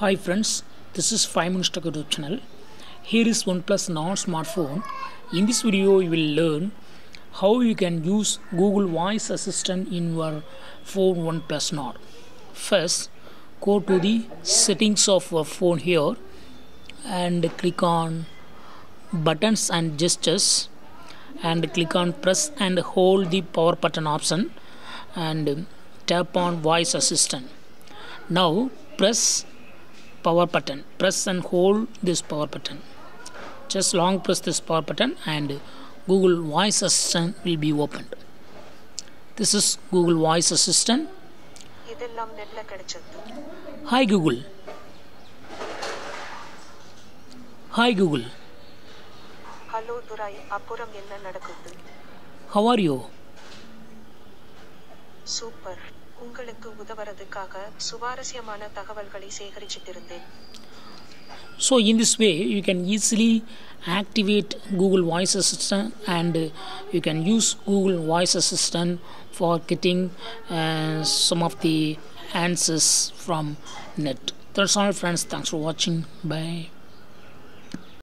Hi friends, this is 5 Minutes YouTube channel. Here is OnePlus Nord-smartphone. In this video, you will learn how you can use Google Voice Assistant in your phone OnePlus Nord. First, go to the settings of your phone here and click on buttons and gestures and click on press and hold the power button option and tap on voice assistant now press power button. Press and hold this power button. Just long press this power button and Google Voice Assistant will be opened. This is Google Voice Assistant. Hi Google. Hi Google. Hello Durai How are you? Super உங்களுக்கு உதவுறதுக்காக சுவாரஸ்யமான தகவல்களை சேகரிச்சிட்டு இருந்தேன் so in this way you can easily activate google voice assistant and uh, you can use google voice assistant for getting uh, some of the answers from net that's all friends thanks for watching bye